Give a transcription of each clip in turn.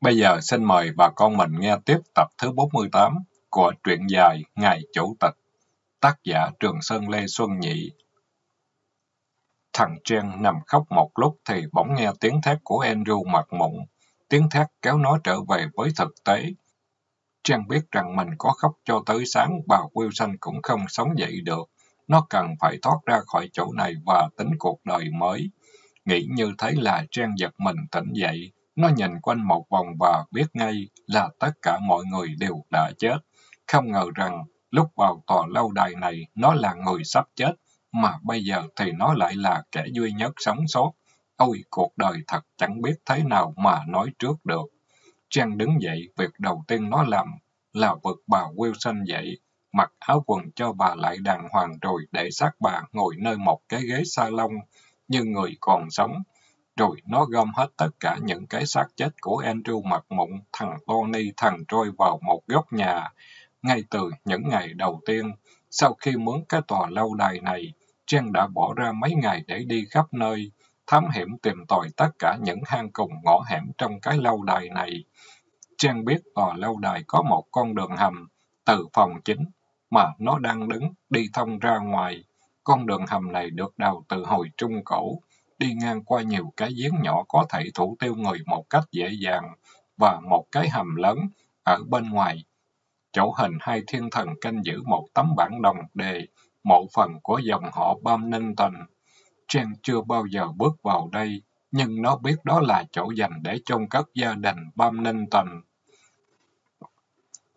Bây giờ xin mời bà con mình nghe tiếp tập thứ 48 của truyện dài Ngày Chủ tịch, tác giả Trường Sơn Lê Xuân Nhị. Thằng Trang nằm khóc một lúc thì bỗng nghe tiếng thét của Andrew mặt mụn. Tiếng thét kéo nó trở về với thực tế. Trang biết rằng mình có khóc cho tới sáng, bà Wilson cũng không sống dậy được. Nó cần phải thoát ra khỏi chỗ này và tính cuộc đời mới. Nghĩ như thế là Trang giật mình tỉnh dậy. Nó nhìn quanh một vòng và biết ngay là tất cả mọi người đều đã chết. Không ngờ rằng lúc vào tòa lâu đài này nó là người sắp chết, mà bây giờ thì nó lại là kẻ duy nhất sống sót. Ôi, cuộc đời thật chẳng biết thế nào mà nói trước được. Trang đứng dậy, việc đầu tiên nó làm là vực bà Wilson dậy, mặc áo quần cho bà lại đàng hoàng rồi để xác bà ngồi nơi một cái ghế salon như người còn sống. Rồi nó gom hết tất cả những cái xác chết của Andrew mặt mụn, thằng Tony, thằng Troy vào một góc nhà. Ngay từ những ngày đầu tiên, sau khi mướn cái tòa lâu đài này, Trang đã bỏ ra mấy ngày để đi khắp nơi, thám hiểm tìm tòi tất cả những hang cùng ngõ hẻm trong cái lâu đài này. Trang biết tòa lâu đài có một con đường hầm từ phòng chính mà nó đang đứng đi thông ra ngoài. Con đường hầm này được đào từ hồi Trung Cổ, đi ngang qua nhiều cái giếng nhỏ có thể thủ tiêu người một cách dễ dàng, và một cái hầm lớn ở bên ngoài. Chỗ hình hai thiên thần canh giữ một tấm bản đồng đề, một phần của dòng họ Bam Ninh Trang chưa bao giờ bước vào đây, nhưng nó biết đó là chỗ dành để chôn cất gia đình Bam Ninh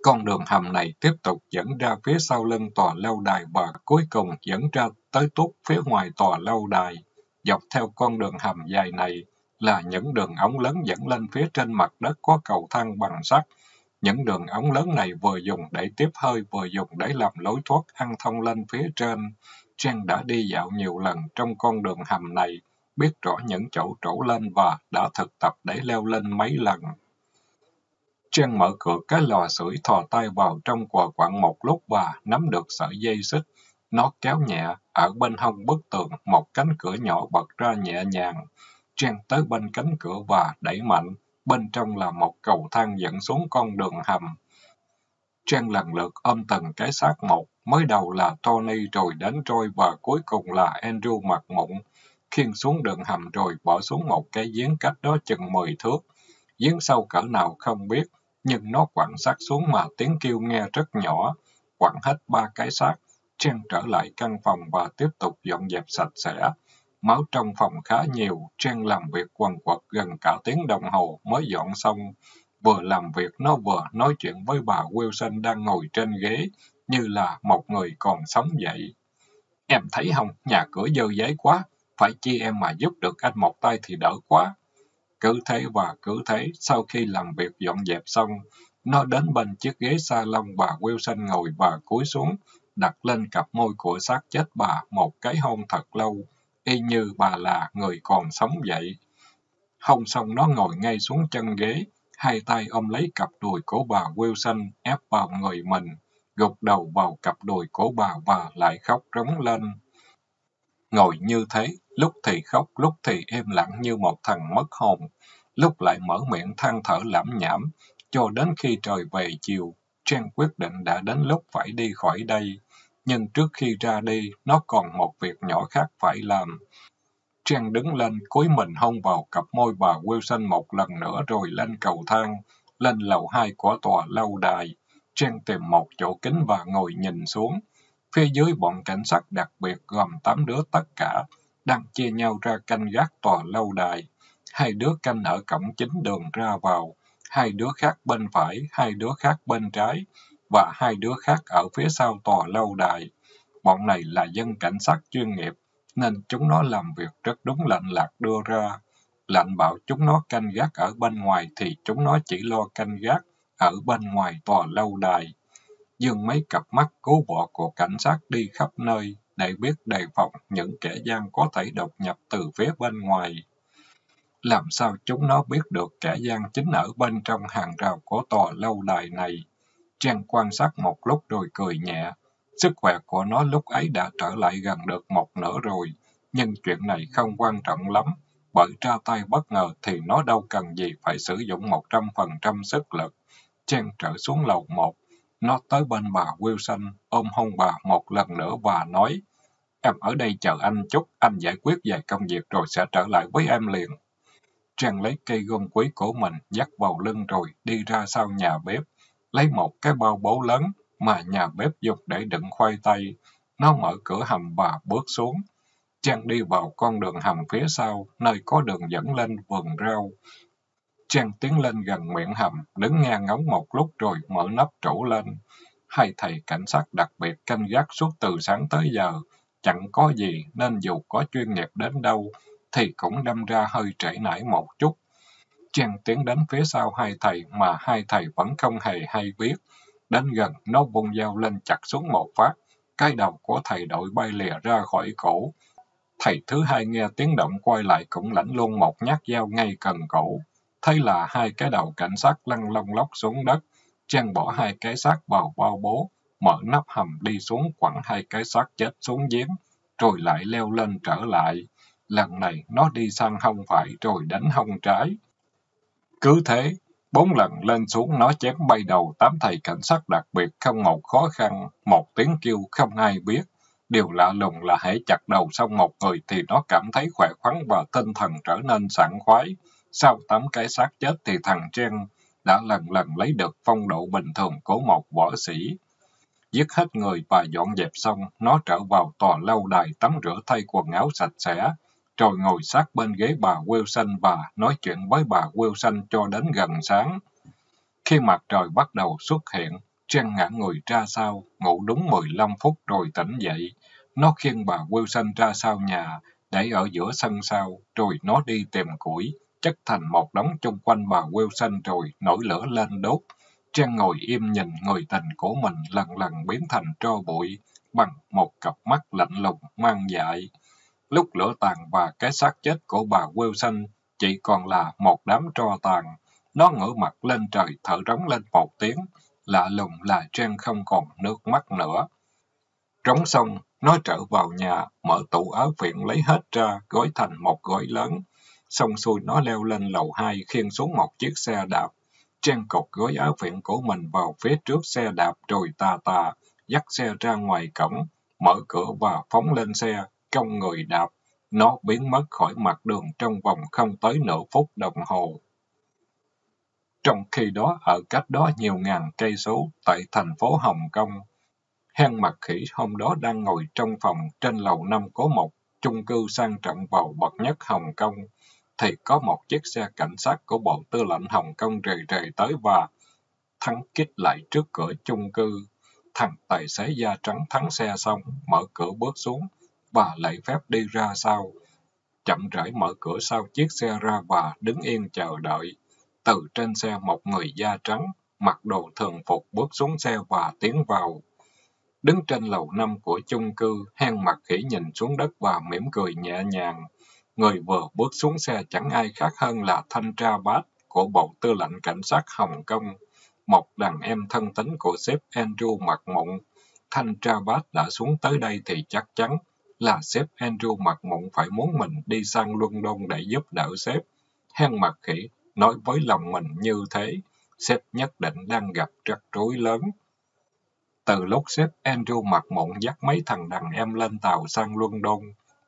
Con đường hầm này tiếp tục dẫn ra phía sau lưng tòa lâu đài và cuối cùng dẫn ra tới túc phía ngoài tòa lâu đài. Dọc theo con đường hầm dài này là những đường ống lớn dẫn lên phía trên mặt đất có cầu thang bằng sắt. Những đường ống lớn này vừa dùng để tiếp hơi vừa dùng để làm lối thoát ăn thông lên phía trên. Trang đã đi dạo nhiều lần trong con đường hầm này, biết rõ những chỗ trổ lên và đã thực tập để leo lên mấy lần. Trang mở cửa cái lò sưởi thò tay vào trong quà quặng một lúc và nắm được sợi dây xích. Nó kéo nhẹ, ở bên hông bức tường, một cánh cửa nhỏ bật ra nhẹ nhàng. Trang tới bên cánh cửa và đẩy mạnh. Bên trong là một cầu thang dẫn xuống con đường hầm. Trang lần lượt ôm từng cái xác một. Mới đầu là Tony rồi đến Troy và cuối cùng là Andrew mặt mụn. Khiên xuống đường hầm rồi bỏ xuống một cái giếng cách đó chừng 10 thước. Giếng sâu cỡ nào không biết, nhưng nó quặn sát xuống mà tiếng kêu nghe rất nhỏ. Quặn hết ba cái xác. Trang trở lại căn phòng và tiếp tục dọn dẹp sạch sẽ. Máu trong phòng khá nhiều, Trang làm việc quần quật gần cả tiếng đồng hồ mới dọn xong. Vừa làm việc nó vừa nói chuyện với bà Wilson đang ngồi trên ghế, như là một người còn sống vậy. Em thấy không, nhà cửa dơ giấy quá, phải chi em mà giúp được anh một tay thì đỡ quá. Cứ thế và cứ thế, sau khi làm việc dọn dẹp xong, nó đến bên chiếc ghế salon bà Wilson ngồi và cúi xuống, đặt lên cặp môi của xác chết bà một cái hôn thật lâu, y như bà là người còn sống vậy. Hôn xong nó ngồi ngay xuống chân ghế, hai tay ôm lấy cặp đùi của bà Wilson ép vào người mình, gục đầu vào cặp đùi của bà và lại khóc rống lên. Ngồi như thế, lúc thì khóc, lúc thì im lặng như một thằng mất hồn, lúc lại mở miệng than thở lãm nhảm, cho đến khi trời về chiều, Trang quyết định đã đến lúc phải đi khỏi đây nhưng trước khi ra đi, nó còn một việc nhỏ khác phải làm. Trang đứng lên, cúi mình hôn vào cặp môi bà Wilson một lần nữa rồi lên cầu thang, lên lầu hai của tòa lâu đài. Trang tìm một chỗ kính và ngồi nhìn xuống. Phía dưới bọn cảnh sát đặc biệt gồm tám đứa tất cả, đang chia nhau ra canh gác tòa lâu đài. Hai đứa canh ở cổng chính đường ra vào, hai đứa khác bên phải, hai đứa khác bên trái và hai đứa khác ở phía sau tòa lâu đài. Bọn này là dân cảnh sát chuyên nghiệp, nên chúng nó làm việc rất đúng lệnh lạc đưa ra. Lệnh bảo chúng nó canh gác ở bên ngoài thì chúng nó chỉ lo canh gác ở bên ngoài tòa lâu đài. Dương mấy cặp mắt cố bộ của cảnh sát đi khắp nơi để biết đề phòng những kẻ gian có thể đột nhập từ phía bên ngoài. Làm sao chúng nó biết được kẻ gian chính ở bên trong hàng rào của tòa lâu đài này? Trang quan sát một lúc rồi cười nhẹ. Sức khỏe của nó lúc ấy đã trở lại gần được một nửa rồi, nhưng chuyện này không quan trọng lắm. bởi ra tay bất ngờ thì nó đâu cần gì phải sử dụng một trăm phần trăm sức lực. Chen trở xuống lầu một, nó tới bên bà Wilson, ôm hôn bà một lần nữa và nói, em ở đây chờ anh chút, anh giải quyết vài công việc rồi sẽ trở lại với em liền. Trang lấy cây gông quý của mình, dắt vào lưng rồi đi ra sau nhà bếp, lấy một cái bao bố lớn mà nhà bếp dùng để đựng khoai tây. Nó mở cửa hầm và bước xuống. Trang đi vào con đường hầm phía sau, nơi có đường dẫn lên vườn rau. Trang tiến lên gần miệng hầm, đứng nghe ngóng một lúc rồi mở nắp trổ lên. Hai thầy cảnh sát đặc biệt canh gác suốt từ sáng tới giờ. Chẳng có gì nên dù có chuyên nghiệp đến đâu, thì cũng đâm ra hơi trễ nải một chút. chàng tiến đến phía sau hai thầy mà hai thầy vẫn không hề hay biết. Đến gần, nó vung dao lên chặt xuống một phát. Cái đầu của thầy đội bay lìa ra khỏi cổ. Thầy thứ hai nghe tiếng động quay lại cũng lãnh luôn một nhát dao ngay cần cổ. Thấy là hai cái đầu cảnh sát lăn lông lóc xuống đất. chàng bỏ hai cái xác vào bao bố, mở nắp hầm đi xuống quẳng hai cái xác chết xuống giếng, rồi lại leo lên trở lại. Lần này nó đi sang hông phải rồi đánh hông trái. Cứ thế, bốn lần lên xuống nó chém bay đầu tám thầy cảnh sát đặc biệt không một khó khăn, một tiếng kêu không ai biết. Điều lạ lùng là hãy chặt đầu xong một người thì nó cảm thấy khỏe khoắn và tinh thần trở nên sảng khoái. Sau tám cái xác chết thì thằng trang đã lần lần lấy được phong độ bình thường của một võ sĩ. Giết hết người và dọn dẹp xong, nó trở vào tòa lâu đài tắm rửa thay quần áo sạch sẽ, rồi ngồi sát bên ghế bà Wilson và nói chuyện với bà Wilson cho đến gần sáng. Khi mặt trời bắt đầu xuất hiện, Chen ngã người ra sau, ngủ đúng 15 phút rồi tỉnh dậy. Nó khiêng bà Wilson ra sau nhà, để ở giữa sân sau, rồi nó đi tìm củi, chất thành một đống chung quanh bà Wilson rồi nổi lửa lên đốt. Chen ngồi im nhìn người tình của mình lần lần biến thành tro bụi, bằng một cặp mắt lạnh lùng, mang dại. Lúc lửa tàn và cái xác chết của bà Wilson chỉ còn là một đám tro tàn. Nó ngửa mặt lên trời thở rống lên một tiếng. Lạ lùng là Jen không còn nước mắt nữa. Trống xong, nó trở vào nhà, mở tủ áo viện lấy hết ra, gói thành một gói lớn. Xong xuôi nó leo lên lầu hai khiêng xuống một chiếc xe đạp. Jen cột gói áo viện của mình vào phía trước xe đạp rồi tà tà, dắt xe ra ngoài cổng, mở cửa và phóng lên xe, trong người đạp, nó biến mất khỏi mặt đường trong vòng không tới nửa phút đồng hồ. Trong khi đó, ở cách đó nhiều ngàn cây số, tại thành phố Hồng Kông, Hen mặt khỉ hôm đó đang ngồi trong phòng trên lầu năm có một chung cư sang trọng vào bậc nhất Hồng Kông, thì có một chiếc xe cảnh sát của Bộ Tư lệnh Hồng Kông rề rề tới và thắng kích lại trước cửa chung cư. Thằng tài xế da trắng thắng xe xong, mở cửa bước xuống, và lạy phép đi ra sau. Chậm rãi mở cửa sau chiếc xe ra và đứng yên chờ đợi. Từ trên xe một người da trắng, mặc đồ thường phục bước xuống xe và tiến vào. Đứng trên lầu năm của chung cư, hen mặt khỉ nhìn xuống đất và mỉm cười nhẹ nhàng. Người vừa bước xuống xe chẳng ai khác hơn là thanh tra bát của Bộ Tư lệnh Cảnh sát Hồng Kông, một đàn em thân tín của sếp Andrew mặt mụn. Thanh tra bát đã xuống tới đây thì chắc chắn là sếp Andrew mặt mụn phải muốn mình đi sang London để giúp đỡ sếp. Hen mặt khỉ nói với lòng mình như thế, sếp nhất định đang gặp rắc rối lớn. Từ lúc sếp Andrew mặt mụn dắt mấy thằng đàn em lên tàu sang London,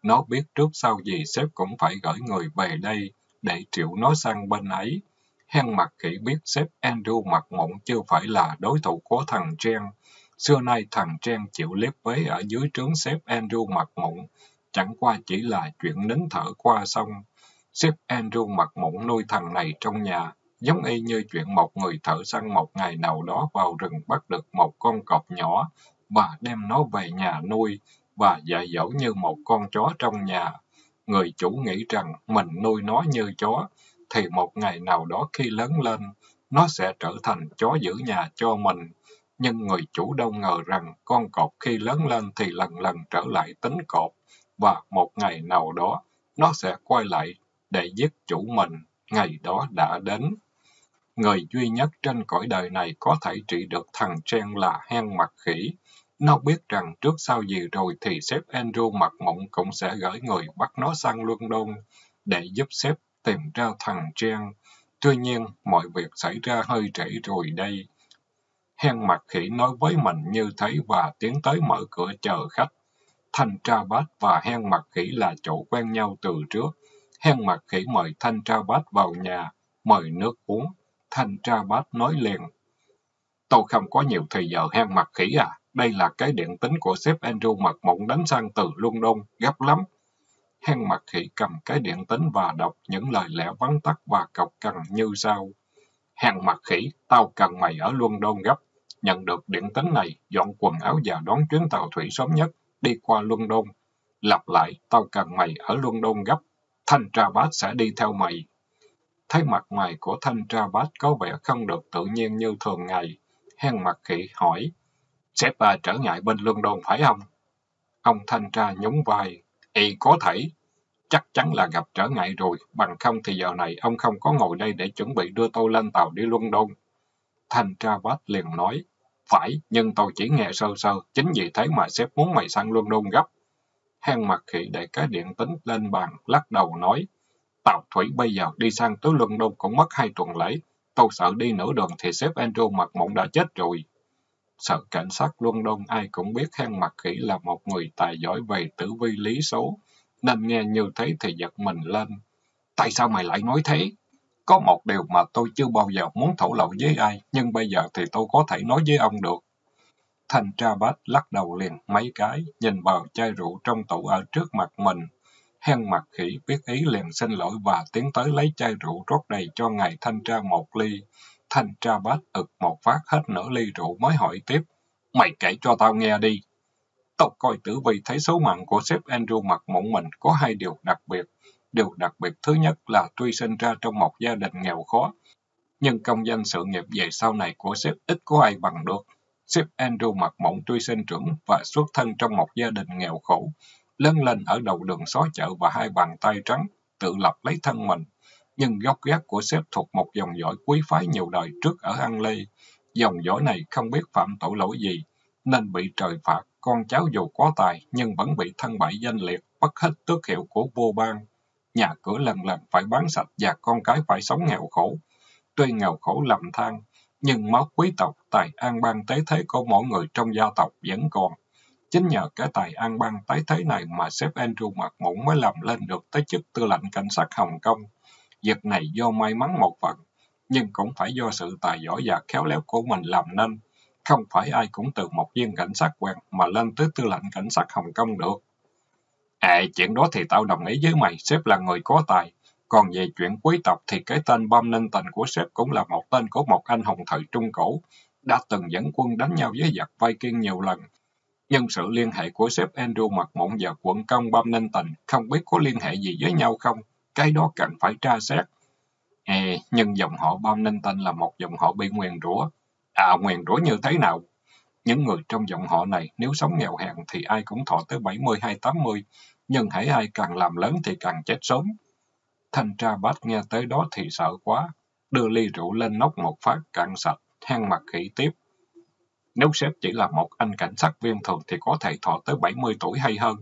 nó biết trước sau gì sếp cũng phải gửi người về đây để triệu nó sang bên ấy. Hen mặt khỉ biết sếp Andrew mặt mụn chưa phải là đối thủ của thằng Jen, Xưa nay thằng Trang chịu liếp vế ở dưới trướng sếp Andrew mặt mụn, chẳng qua chỉ là chuyện nín thở qua xong. Sếp Andrew mặt mụn nuôi thằng này trong nhà, giống y như chuyện một người thợ săn một ngày nào đó vào rừng bắt được một con cọp nhỏ và đem nó về nhà nuôi và dạy dỗ như một con chó trong nhà. Người chủ nghĩ rằng mình nuôi nó như chó, thì một ngày nào đó khi lớn lên, nó sẽ trở thành chó giữ nhà cho mình nhưng người chủ đâu ngờ rằng con cọp khi lớn lên thì lần lần trở lại tính cọp, và một ngày nào đó nó sẽ quay lại để giết chủ mình, ngày đó đã đến. Người duy nhất trên cõi đời này có thể trị được thằng Chen là hen mặt khỉ. Nó biết rằng trước sau gì rồi thì sếp Andrew mặt mụn cũng sẽ gửi người bắt nó sang London. để giúp sếp tìm ra thằng Trang. Tuy nhiên, mọi việc xảy ra hơi trễ rồi đây. Hen mặt khỉ nói với mình như thế và tiến tới mở cửa chờ khách. Thanh tra bát và hen mặt khỉ là chỗ quen nhau từ trước. Hen mặt khỉ mời thanh tra bát vào nhà, mời nước uống. Thanh tra bát nói liền. Tôi không có nhiều thời giờ hen mặt khỉ à. Đây là cái điện tính của sếp Andrew mặt mộng đánh sang từ London, gấp lắm. Hen mặt khỉ cầm cái điện tính và đọc những lời lẽ vắn tắt và cọc cằn như sau. Hen mặt khỉ, tao cần mày ở London gấp. Nhận được điện tín này, dọn quần áo và đón chuyến tàu thủy sớm nhất, đi qua Luân Đôn. Lặp lại, tao cần mày ở Luân Đôn gấp. Thanh tra bát sẽ đi theo mày. Thấy mặt mày của thanh tra bát có vẻ không được tự nhiên như thường ngày. Hen mặt khỉ hỏi, Sếp bà trở ngại bên Luân Đôn phải không? Ông thanh tra nhún vai, Y có thể. Chắc chắn là gặp trở ngại rồi, bằng không thì giờ này ông không có ngồi đây để chuẩn bị đưa tôi lên tàu đi Luân Đôn. Thanh tra bát liền nói, phải, nhưng tôi chỉ nghe sơ sơ, chính vì thế mà sếp muốn mày sang London gấp. Hang mặt khỉ để cái điện tính lên bàn, lắc đầu nói, tàu thủy bây giờ đi sang tới London cũng mất hai tuần lễ. Tôi sợ đi nửa đường thì sếp Andrew mặt mộng đã chết rồi. sợ cảnh sát London ai cũng biết Hang mặt khỉ là một người tài giỏi về tử vi lý số, nên nghe như thế thì giật mình lên. Tại sao mày lại nói thế? Có một điều mà tôi chưa bao giờ muốn thổ lộ với ai, nhưng bây giờ thì tôi có thể nói với ông được. Thanh tra bát lắc đầu liền mấy cái, nhìn vào chai rượu trong tủ ở trước mặt mình. Hen mặt khỉ biết ý liền xin lỗi và tiến tới lấy chai rượu rót đầy cho ngài thanh tra một ly. Thanh tra bát ực một phát hết nửa ly rượu mới hỏi tiếp. Mày kể cho tao nghe đi. Tao coi tử vi thấy số mạng của sếp Andrew mặt mụn mình có hai điều đặc biệt. Điều đặc biệt thứ nhất là tuy sinh ra trong một gia đình nghèo khó, nhưng công danh sự nghiệp về sau này của sếp ít có ai bằng được. Sếp Andrew mặc mộng tuy sinh trưởng và xuất thân trong một gia đình nghèo khổ, lớn lên ở đầu đường xó chợ và hai bàn tay trắng, tự lập lấy thân mình. Nhưng gốc gác của sếp thuộc một dòng dõi quý phái nhiều đời trước ở An Lê. Dòng dõi này không biết phạm tội lỗi gì, nên bị trời phạt. Con cháu dù có tài nhưng vẫn bị thân bại danh liệt, bất hết tước hiệu của vô bang nhà cửa lần lần phải bán sạch và con cái phải sống nghèo khổ. Tuy nghèo khổ lầm than, nhưng máu quý tộc, tài an bang tế thế của mỗi người trong gia tộc vẫn còn. Chính nhờ cái tài an bang tái thế này mà sếp Andrew mặt mụn mới làm lên được tới chức tư lệnh cảnh sát Hồng Kông. Việc này do may mắn một phần, nhưng cũng phải do sự tài giỏi và khéo léo của mình làm nên. Không phải ai cũng từ một viên cảnh sát quen mà lên tới tư lệnh cảnh sát Hồng Kông được. À, chuyện đó thì tao đồng ý với mày, sếp là người có tài. Còn về chuyện quý tộc thì cái tên bom ninh tình của sếp cũng là một tên của một anh hùng thời Trung Cổ, đã từng dẫn quân đánh nhau với giặc Viking nhiều lần. Nhưng sự liên hệ của sếp Andrew mặt Mộng và quận công bom ninh tình không biết có liên hệ gì với nhau không, cái đó cần phải tra xét. À, nhưng dòng họ bom ninh tình là một dòng họ bị nguyền rủa. À, nguyền rủa như thế nào? Những người trong dòng họ này nếu sống nghèo hèn thì ai cũng thọ tới 70 hay 80, nhưng hãy ai càng làm lớn thì càng chết sớm. Thanh tra bát nghe tới đó thì sợ quá, đưa ly rượu lên nóc một phát cạn sạch, hang mặt khỉ tiếp. Nếu sếp chỉ là một anh cảnh sát viên thường thì có thể thọ tới 70 tuổi hay hơn,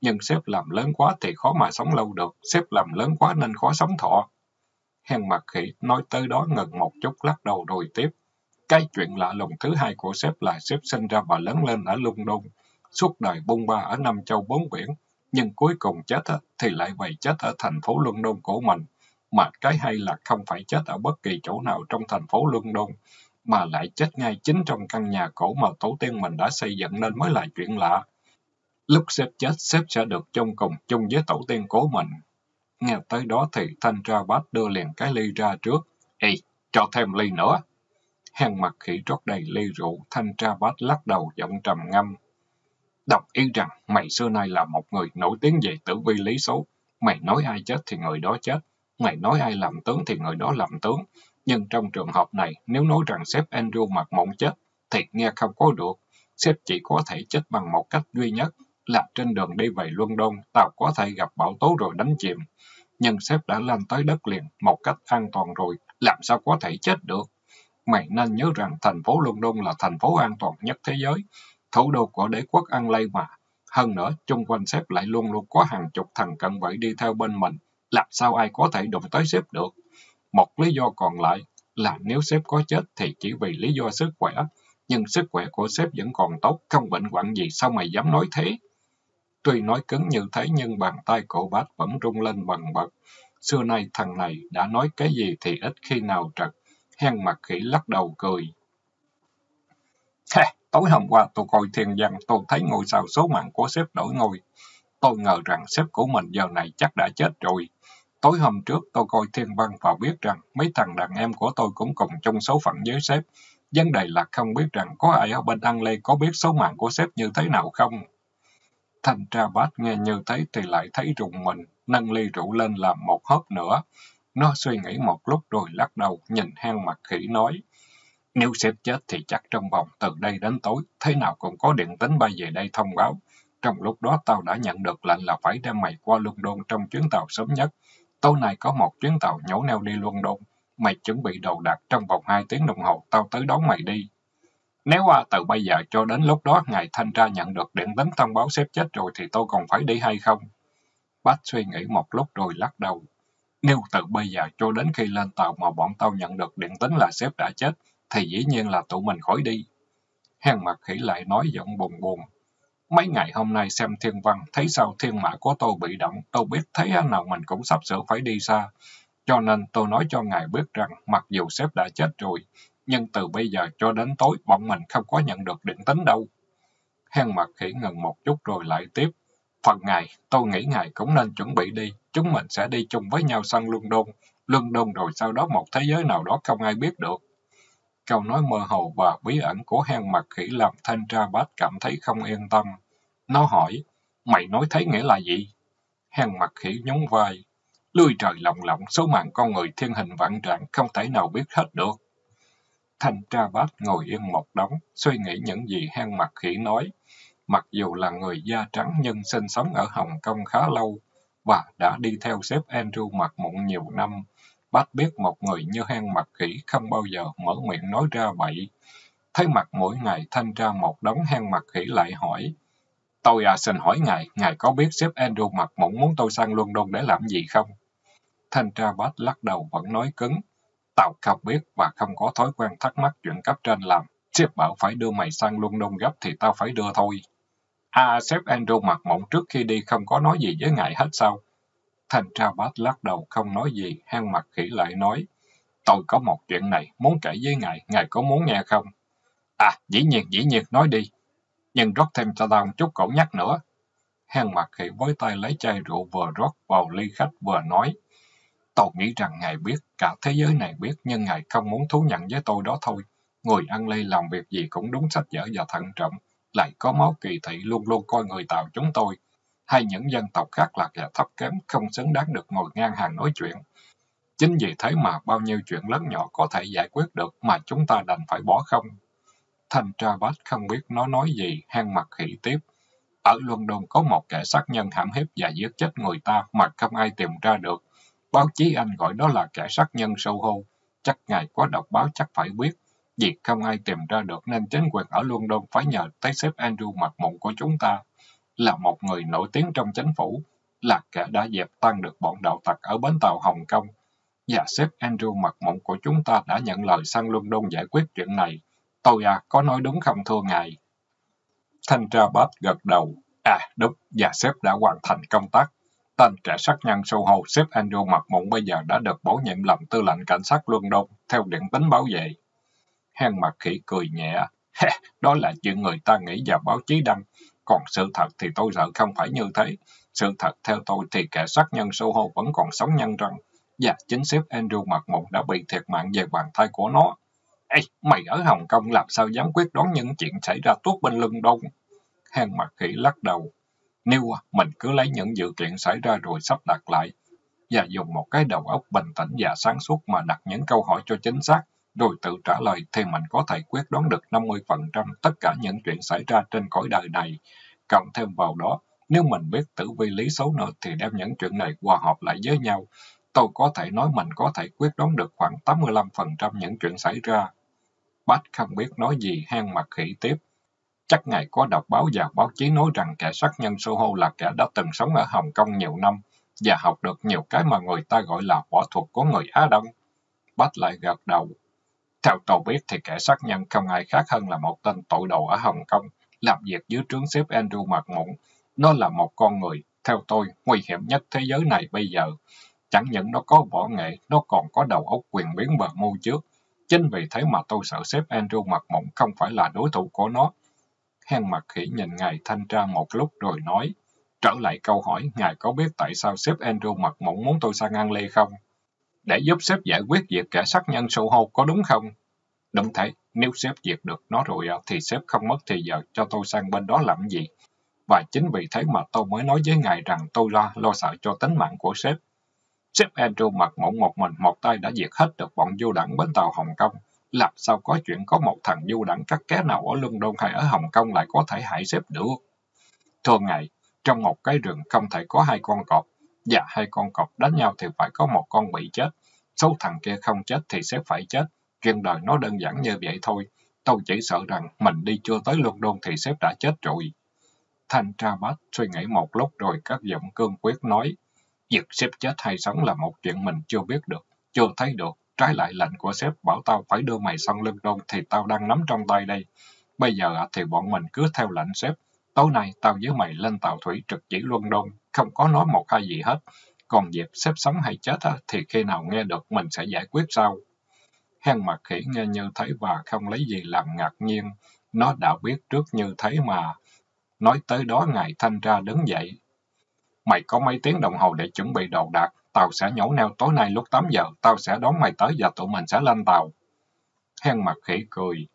nhưng sếp làm lớn quá thì khó mà sống lâu được, sếp làm lớn quá nên khó sống thọ. Hèn mặt khỉ nói tới đó ngừng một chút lắc đầu rồi tiếp. Cái chuyện lạ lùng thứ hai của sếp là sếp sinh ra và lớn lên ở London, suốt đời bung ba ở Nam Châu bốn biển, nhưng cuối cùng chết thì lại về chết ở thành phố London của mình. Mà cái hay là không phải chết ở bất kỳ chỗ nào trong thành phố London, mà lại chết ngay chính trong căn nhà cổ mà tổ tiên mình đã xây dựng nên mới là chuyện lạ. Lúc sếp chết, sếp sẽ được chung cùng chung với tổ tiên của mình. Nghe tới đó thì thanh tra bát đưa liền cái ly ra trước. Ê, cho thêm ly nữa. Hàng mặt khỉ rót đầy ly rượu, thanh tra bát lắc đầu giọng trầm ngâm. Đọc ý rằng mày xưa nay là một người nổi tiếng về tử vi lý số. Mày nói ai chết thì người đó chết. Mày nói ai làm tướng thì người đó làm tướng. Nhưng trong trường hợp này, nếu nói rằng sếp Andrew mặt mộng chết, thì nghe không có được. Sếp chỉ có thể chết bằng một cách duy nhất, là trên đường đi về London, tàu có thể gặp bão tố rồi đánh chìm. Nhưng sếp đã lên tới đất liền một cách an toàn rồi, làm sao có thể chết được? Mày nên nhớ rằng thành phố London là thành phố an toàn nhất thế giới, thủ đô của đế quốc An Lây mà. Hơn nữa, chung quanh xếp lại luôn luôn có hàng chục thằng cận vệ đi theo bên mình, làm sao ai có thể đụng tới sếp được. Một lý do còn lại là nếu sếp có chết thì chỉ vì lý do sức khỏe, nhưng sức khỏe của sếp vẫn còn tốt, không bệnh hoạn gì sao mày dám nói thế? Tuy nói cứng như thế nhưng bàn tay cổ bát vẫn rung lên bằng bật. Xưa nay thằng này đã nói cái gì thì ít khi nào trật. Hen mặt khỉ lắc đầu cười. tối hôm qua tôi coi thiên văn, tôi thấy ngôi sao số mạng của sếp đổi ngôi. Tôi ngờ rằng sếp của mình giờ này chắc đã chết rồi. Tối hôm trước tôi coi thiên văn và biết rằng mấy thằng đàn em của tôi cũng cùng chung số phận với sếp. Vấn đề là không biết rằng có ai ở bên an Lê có biết số mạng của sếp như thế nào không? Thanh tra bát nghe như thế thì lại thấy rùng mình, nâng ly rượu lên làm một hớp nữa. Nó suy nghĩ một lúc rồi lắc đầu, nhìn hang mặt khỉ nói. Nếu sếp chết thì chắc trong vòng từ đây đến tối, thế nào cũng có điện tính bay về đây thông báo. Trong lúc đó tao đã nhận được lệnh là phải đem mày qua London trong chuyến tàu sớm nhất. Tối nay có một chuyến tàu nhổ neo đi London. Mày chuẩn bị đồ đạc trong vòng 2 tiếng đồng hồ, tao tới đón mày đi. Nếu à, từ bây giờ cho đến lúc đó ngài thanh tra nhận được điện tính thông báo sếp chết rồi thì tôi còn phải đi hay không? Bách suy nghĩ một lúc rồi lắc đầu. Nếu từ bây giờ cho đến khi lên tàu mà bọn tao nhận được điện tính là sếp đã chết, thì dĩ nhiên là tụi mình khỏi đi. Hèn mặt khỉ lại nói giọng buồn buồn. Mấy ngày hôm nay xem thiên văn, thấy sao thiên mã của tôi bị động, tôi biết thấy nào mình cũng sắp sửa phải đi xa. Cho nên tôi nói cho ngài biết rằng, mặc dù sếp đã chết rồi, nhưng từ bây giờ cho đến tối, bọn mình không có nhận được điện tính đâu. Hèn mặt khỉ ngừng một chút rồi lại tiếp. Phần ngày tôi nghĩ ngài cũng nên chuẩn bị đi, chúng mình sẽ đi chung với nhau sang London. London rồi sau đó một thế giới nào đó không ai biết được. Câu nói mơ hồ và bí ẩn của hang mặt khỉ làm thanh tra bát cảm thấy không yên tâm. Nó hỏi, mày nói thấy nghĩa là gì? Hang mặt khỉ nhún vai. Lươi trời lộng lộng, số mạng con người thiên hình vạn trạng, không thể nào biết hết được. Thanh tra bát ngồi yên một đống, suy nghĩ những gì hang mặt khỉ nói. Mặc dù là người da trắng nhưng sinh sống ở Hồng Kông khá lâu và đã đi theo sếp Andrew mặt mụn nhiều năm, Bác biết một người như hang mặt khỉ không bao giờ mở miệng nói ra bậy. Thấy mặt mỗi ngày thanh ra một đống hang mặt khỉ lại hỏi. Tôi à xin hỏi ngài, ngài có biết sếp Andrew mặt mụn muốn tôi sang London để làm gì không? Thanh tra bát lắc đầu vẫn nói cứng. Tao không biết và không có thói quen thắc mắc chuyện cấp trên làm. Sếp bảo phải đưa mày sang London gấp thì tao phải đưa thôi. À, sếp Andrew mặt mộng trước khi đi không có nói gì với ngài hết sao? Thanh tra bát lắc đầu không nói gì, hang mặt khỉ lại nói. Tôi có một chuyện này, muốn kể với ngài, ngài có muốn nghe không? À, dĩ nhiên, dĩ nhiên, nói đi. Nhưng rót thêm cho tao một chút cổ nhắc nữa. Hang mặt khỉ với tay lấy chai rượu vừa rót vào ly khách vừa nói. Tôi nghĩ rằng ngài biết, cả thế giới này biết, nhưng ngài không muốn thú nhận với tôi đó thôi. Người ăn lây làm việc gì cũng đúng sách vở và thận trọng, lại có máu kỳ thị luôn luôn coi người Tàu chúng tôi hay những dân tộc khác là kẻ thấp kém, không xứng đáng được ngồi ngang hàng nói chuyện. Chính vì thế mà bao nhiêu chuyện lớn nhỏ có thể giải quyết được mà chúng ta đành phải bỏ không. Thanh tra bát không biết nó nói gì, hang mặt khỉ tiếp. Ở London có một kẻ sát nhân hãm hiếp và giết chết người ta mà không ai tìm ra được. Báo chí Anh gọi đó là kẻ sát nhân sâu hô. Chắc ngài có đọc báo chắc phải biết. Việc không ai tìm ra được nên chính quyền ở London phải nhờ tới sếp Andrew mặt mụn của chúng ta là một người nổi tiếng trong chính phủ, là kẻ đã dẹp tan được bọn đạo tặc ở bến tàu Hồng Kông. Và sếp Andrew mặt mụn của chúng ta đã nhận lời sang London giải quyết chuyện này. Tôi à, có nói đúng không thưa ngài? Thanh tra Bát gật đầu. À, đúng, và sếp đã hoàn thành công tác. Tên kẻ sát nhân sâu hồ sếp Andrew mặt mụn bây giờ đã được bổ nhiệm làm tư lệnh cảnh sát London theo điện tính báo vệ. Hang mặt khỉ cười nhẹ. Đó là chuyện người ta nghĩ và báo chí đăng. Còn sự thật thì tôi sợ không phải như thế. Sự thật theo tôi thì kẻ sát nhân Soho vẫn còn sống nhân răng. Và chính sếp Andrew mặt mụn đã bị thiệt mạng về bàn tay của nó. Ê, mày ở Hồng Kông làm sao dám quyết đoán những chuyện xảy ra tuốt bên lưng đông? Hang mặt khỉ lắc đầu. Nếu à, mình cứ lấy những dự kiện xảy ra rồi sắp đặt lại, và dùng một cái đầu óc bình tĩnh và sáng suốt mà đặt những câu hỏi cho chính xác, rồi tự trả lời thì mình có thể quyết đoán được 50% tất cả những chuyện xảy ra trên cõi đời này. Cộng thêm vào đó, nếu mình biết tử vi lý số nữa thì đem những chuyện này hòa hợp lại với nhau. Tôi có thể nói mình có thể quyết đoán được khoảng 85% những chuyện xảy ra. Bách không biết nói gì hang mặt khỉ tiếp. Chắc ngài có đọc báo và báo chí nói rằng kẻ sát nhân Soho là kẻ đã từng sống ở Hồng Kông nhiều năm, và học được nhiều cái mà người ta gọi là võ thuật của người Á Đông. Bách lại gật đầu. Theo tôi biết thì kẻ sát nhân không ai khác hơn là một tên tội đồ ở Hồng Kông, làm việc dưới trướng xếp Andrew mặt Mụn. Nó là một con người, theo tôi, nguy hiểm nhất thế giới này bây giờ. Chẳng những nó có võ nghệ, nó còn có đầu óc quyền biến bờ mưu trước. Chính vì thế mà tôi sợ sếp Andrew mặt Mụn không phải là đối thủ của nó. Hen mặt khỉ nhìn ngài thanh tra một lúc rồi nói, trở lại câu hỏi, ngài có biết tại sao sếp Andrew mặt Mụn muốn tôi sang An Lê không? Để giúp sếp giải quyết việc kẻ sát nhân sâu hô có đúng không? Đúng thế, nếu sếp diệt được nó rồi à, thì sếp không mất thì giờ cho tôi sang bên đó làm gì. Và chính vì thế mà tôi mới nói với ngài rằng tôi lo, lo sợ cho tính mạng của sếp. Sếp Andrew mặc mộng một mình, một tay đã diệt hết được bọn du đảng bến tàu Hồng Kông. Làm sao có chuyện có một thằng du đảng cắt ké nào ở London hay ở Hồng Kông lại có thể hại sếp được? Thưa ngài, trong một cái rừng không thể có hai con cọp, dạ hai con cọp đánh nhau thì phải có một con bị chết. Số thằng kia không chết thì sếp phải chết. Chuyện đời nó đơn giản như vậy thôi. Tôi chỉ sợ rằng mình đi chưa tới London thì sếp đã chết rồi. Thanh tra bát suy nghĩ một lúc rồi các giọng cương quyết nói. Việc sếp chết hay sống là một chuyện mình chưa biết được, chưa thấy được. Trái lại lệnh của sếp bảo tao phải đưa mày sang London thì tao đang nắm trong tay đây. Bây giờ thì bọn mình cứ theo lệnh sếp. Tối nay tao với mày lên tàu thủy trực chỉ London, không có nói một hai gì hết. Còn diệp xếp sống hay chết á thì khi nào nghe được mình sẽ giải quyết sau. Hen mặt khỉ nghe như thế và không lấy gì làm ngạc nhiên. Nó đã biết trước như thế mà. Nói tới đó ngài thanh ra đứng dậy. Mày có mấy tiếng đồng hồ để chuẩn bị đồ đạc. Tàu sẽ nhổ neo tối nay lúc 8 giờ. Tao sẽ đón mày tới và tụi mình sẽ lên tàu. Hen mặt khỉ cười.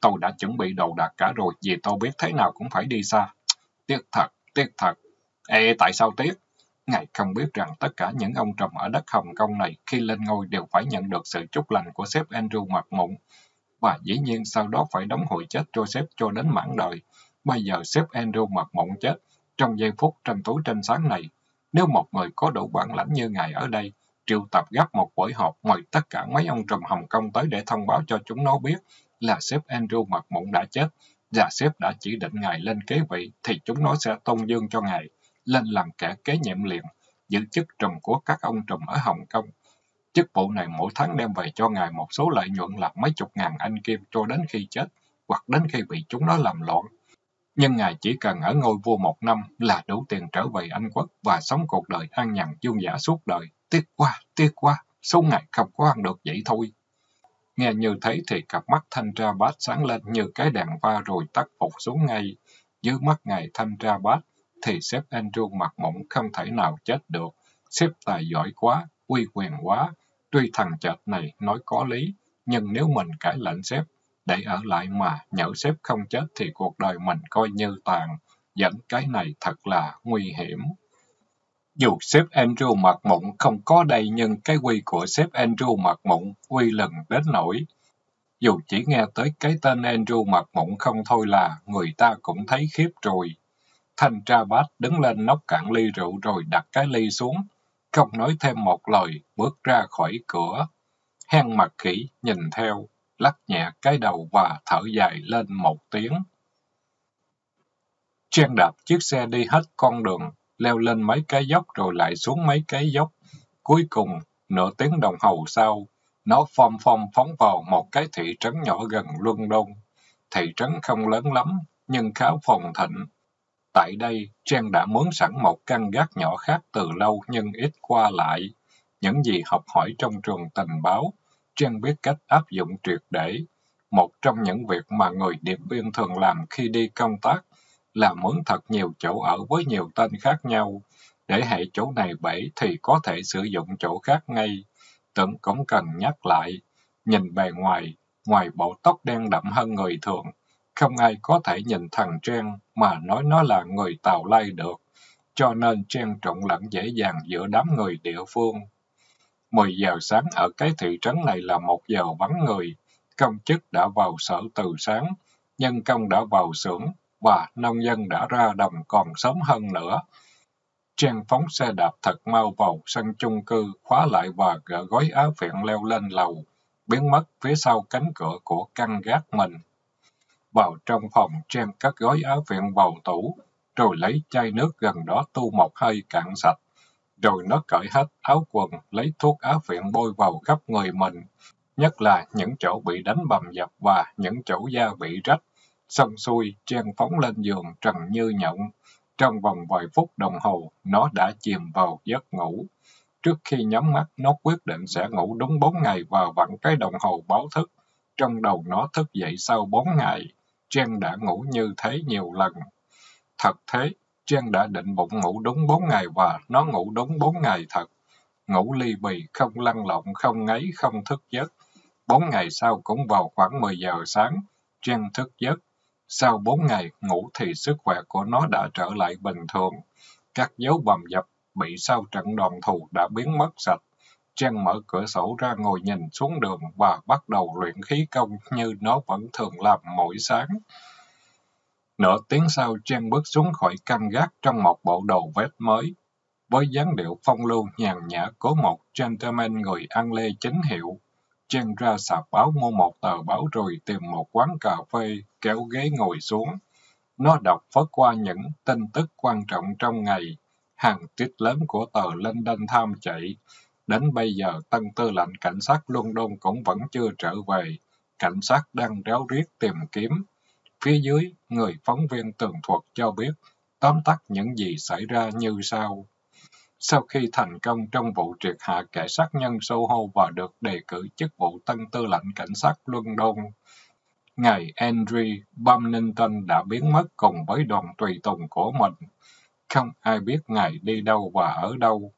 Tôi đã chuẩn bị đồ đạc cả rồi vì tôi biết thế nào cũng phải đi xa. Tiếc thật, tiếc thật. Ê, tại sao tiếc? Ngài không biết rằng tất cả những ông trùm ở đất Hồng Kông này khi lên ngôi đều phải nhận được sự chúc lành của sếp Andrew mặt mụn. Và dĩ nhiên sau đó phải đóng hội chết cho sếp cho đến mãn đời. Bây giờ sếp Andrew mặt mụn chết, trong giây phút tranh tối tranh sáng này, nếu một người có đủ bản lãnh như ngài ở đây, triệu tập gấp một buổi họp mời tất cả mấy ông trùm Hồng Kông tới để thông báo cho chúng nó biết là sếp Andrew mặt mụn đã chết và sếp đã chỉ định ngài lên kế vị thì chúng nó sẽ tôn dương cho ngài lên làm kẻ kế nhiệm liền, giữ chức trùm của các ông trùm ở Hồng Kông. Chức vụ này mỗi tháng đem về cho ngài một số lợi nhuận là mấy chục ngàn anh kim cho đến khi chết, hoặc đến khi bị chúng nó làm loạn. Nhưng ngài chỉ cần ở ngôi vua một năm là đủ tiền trở về Anh quốc và sống cuộc đời an nhàn dương giả suốt đời. Tiếc quá, tiếc quá, số ngài không có ăn được vậy thôi. Nghe như thế thì cặp mắt thanh tra bát sáng lên như cái đèn pha rồi tắt phục xuống ngay. Dưới mắt ngài thanh tra bát, thì sếp Andrew mặt mộng không thể nào chết được. Sếp tài giỏi quá, uy quyền quá. Tuy thằng chợt này nói có lý, nhưng nếu mình cãi lệnh sếp, để ở lại mà nhỡ sếp không chết thì cuộc đời mình coi như tàn. Dẫn cái này thật là nguy hiểm. Dù sếp Andrew mặt mụn không có đây nhưng cái quy của sếp Andrew mặt mụn quy lần đến nổi. Dù chỉ nghe tới cái tên Andrew mặt mụn không thôi là người ta cũng thấy khiếp rồi. Thanh tra bát đứng lên nóc cạn ly rượu rồi đặt cái ly xuống, không nói thêm một lời, bước ra khỏi cửa. Hen mặt khỉ nhìn theo, lắc nhẹ cái đầu và thở dài lên một tiếng. Trang đạp chiếc xe đi hết con đường, leo lên mấy cái dốc rồi lại xuống mấy cái dốc. Cuối cùng, nửa tiếng đồng hồ sau, nó phom phom phóng vào một cái thị trấn nhỏ gần Luân Đôn. Thị trấn không lớn lắm, nhưng khá phồn thịnh. Tại đây, Trang đã muốn sẵn một căn gác nhỏ khác từ lâu nhưng ít qua lại. Những gì học hỏi trong trường tình báo, Trang biết cách áp dụng triệt để. Một trong những việc mà người điệp viên thường làm khi đi công tác là muốn thật nhiều chỗ ở với nhiều tên khác nhau. Để hệ chỗ này bể thì có thể sử dụng chỗ khác ngay. Tưởng cũng cần nhắc lại. Nhìn bề ngoài, ngoài bộ tóc đen đậm hơn người thường, không ai có thể nhìn thằng Trang mà nói nó là người Tàu Lai được, cho nên Trang trộn lẫn dễ dàng giữa đám người địa phương. 10 giờ sáng ở cái thị trấn này là một giờ vắng người, công chức đã vào sở từ sáng, nhân công đã vào xưởng và nông dân đã ra đồng còn sớm hơn nữa. Trang phóng xe đạp thật mau vào sân chung cư, khóa lại và gỡ gói áo phiện leo lên lầu, biến mất phía sau cánh cửa của căn gác mình vào trong phòng Trang các gói áo viện vào tủ, rồi lấy chai nước gần đó tu một hơi cạn sạch. rồi nó cởi hết áo quần, lấy thuốc áo phiện bôi vào khắp người mình, nhất là những chỗ bị đánh bầm dập và những chỗ da bị rách. Xong xuôi, Trang phóng lên giường trần như nhộng. Trong vòng vài phút đồng hồ, nó đã chìm vào giấc ngủ. Trước khi nhắm mắt, nó quyết định sẽ ngủ đúng 4 ngày và vặn cái đồng hồ báo thức. Trong đầu nó thức dậy sau 4 ngày. Trang đã ngủ như thế nhiều lần. Thật thế, Trang đã định bụng ngủ đúng bốn ngày và nó ngủ đúng bốn ngày thật. Ngủ ly bì, không lăn lộn, không ngáy, không thức giấc. Bốn ngày sau cũng vào khoảng 10 giờ sáng, Trang thức giấc. Sau bốn ngày ngủ thì sức khỏe của nó đã trở lại bình thường. Các dấu bầm dập bị sau trận đòn thù đã biến mất sạch. Trang mở cửa sổ ra ngồi nhìn xuống đường và bắt đầu luyện khí công như nó vẫn thường làm mỗi sáng. Nửa tiếng sau, Trang bước xuống khỏi căn gác trong một bộ đồ vest mới. Với dáng điệu phong lưu nhàn nhã của một gentleman người ăn lê chính hiệu, Trang ra sạp báo mua một tờ báo rồi tìm một quán cà phê, kéo ghế ngồi xuống. Nó đọc phớt qua những tin tức quan trọng trong ngày. Hàng tít lớn của tờ London Times chạy. Đến bây giờ, tân tư lệnh cảnh sát London cũng vẫn chưa trở về. Cảnh sát đang réo riết tìm kiếm. Phía dưới, người phóng viên tường thuật cho biết, tóm tắt những gì xảy ra như sau. Sau khi thành công trong vụ triệt hạ kẻ sát nhân Soho và được đề cử chức vụ tân tư lệnh cảnh sát London, ngài Andrew Bumnington đã biến mất cùng với đoàn tùy tùng của mình. Không ai biết ngài đi đâu và ở đâu.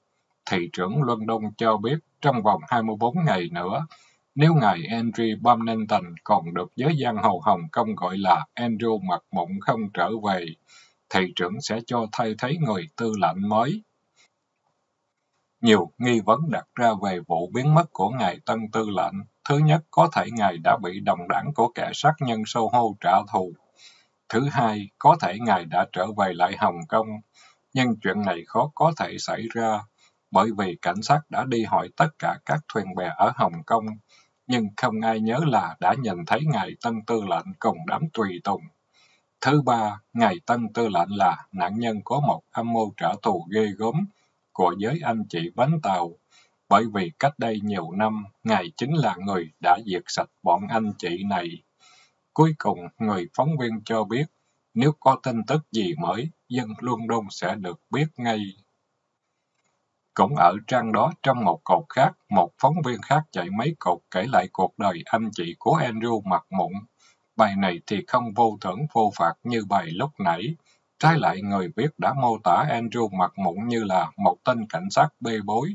Thị trưởng London cho biết trong vòng 24 ngày nữa, nếu ngài Henry Bumnington còn được giới giang hồ Hồng Kông gọi là Andrew mặt mụn không trở về, thị trưởng sẽ cho thay thế người tư lệnh mới. Nhiều nghi vấn đặt ra về vụ biến mất của ngài Tân Tư lệnh. Thứ nhất, có thể ngài đã bị đồng đảng của kẻ sát nhân Soho trả thù. Thứ hai, có thể ngài đã trở về lại Hồng Kông. Nhưng chuyện này khó có thể xảy ra, bởi vì cảnh sát đã đi hỏi tất cả các thuyền bè ở Hồng Kông, nhưng không ai nhớ là đã nhìn thấy ngài Tân Tư lệnh cùng đám tùy tùng. Thứ ba, ngài Tân Tư lệnh là nạn nhân của một âm mưu trả thù ghê gớm, của giới anh chị bánh tàu, bởi vì cách đây nhiều năm, Ngài chính là người đã diệt sạch bọn anh chị này. Cuối cùng, người phóng viên cho biết, nếu có tin tức gì mới, dân London sẽ được biết ngay. Cũng ở trang đó, trong một cột khác, một phóng viên khác chạy mấy cột kể lại cuộc đời anh chị của Andrew mặt mụn. Bài này thì không vô thưởng vô phạt như bài lúc nãy, Trái lại, người viết đã mô tả Andrew mặt mụn như là một tên cảnh sát bê bối,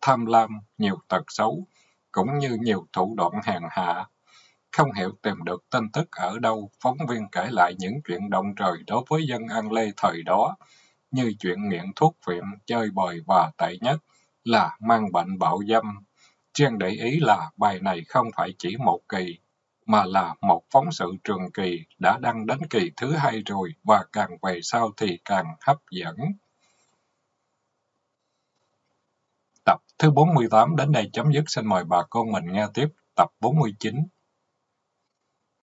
tham lam, nhiều tật xấu, cũng như nhiều thủ đoạn hèn hạ. Không hiểu tìm được tin tức ở đâu, phóng viên kể lại những chuyện động trời đối với dân An Lê thời đó, như chuyện nghiện thuốc phiện, chơi bời và tệ nhất là mang bệnh bạo dâm. Trang để ý là bài này không phải chỉ một kỳ, mà là một phóng sự trường kỳ đã đăng đến kỳ thứ hai rồi và càng về sau thì càng hấp dẫn. Tập thứ 48 đến đây chấm dứt. Xin mời bà con mình nghe tiếp tập 49.